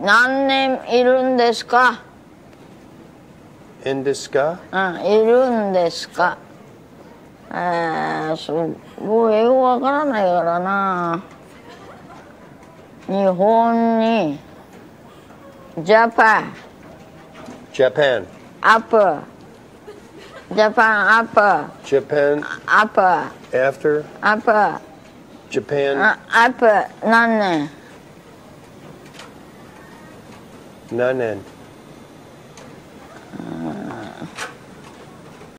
何年いるんですか？Disca? うん、いるんですか。えー、すごい英語わからないからな。日本にジャパン Japan. アップジャパンアップ Japan アップ after アップ Japan あアップ何年？None end.